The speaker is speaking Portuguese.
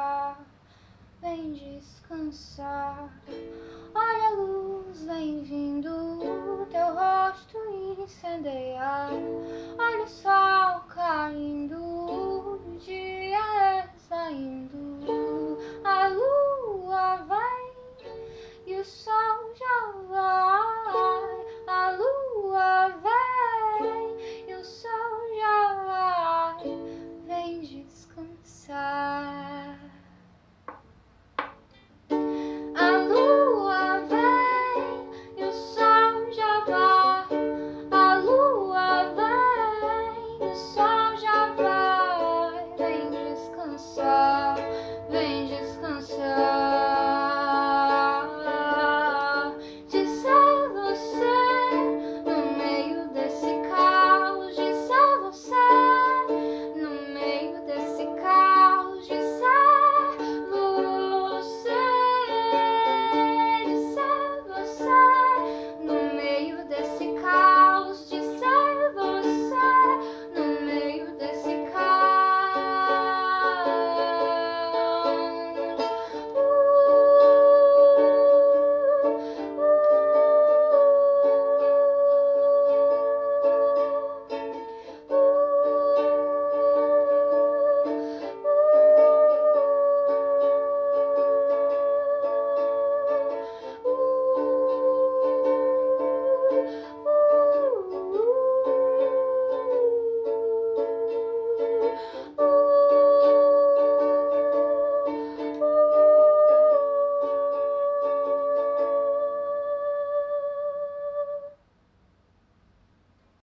descansar, vem descansar. Olha a luz, vem vindo, teu rosto incendiar. Olha o sol caindo de